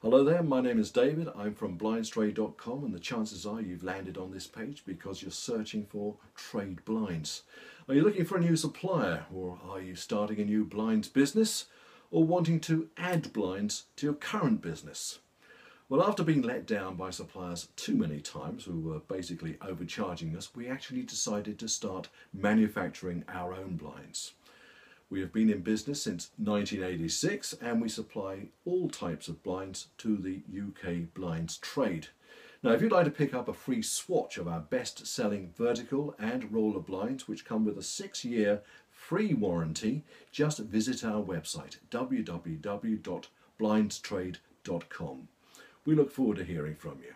Hello there, my name is David. I'm from blindstrade.com and the chances are you've landed on this page because you're searching for trade blinds. Are you looking for a new supplier or are you starting a new blinds business or wanting to add blinds to your current business? Well, after being let down by suppliers too many times who were basically overcharging us, we actually decided to start manufacturing our own blinds. We have been in business since 1986 and we supply all types of blinds to the UK blinds trade. Now if you'd like to pick up a free swatch of our best selling vertical and roller blinds which come with a six year free warranty, just visit our website www.blindstrade.com. We look forward to hearing from you.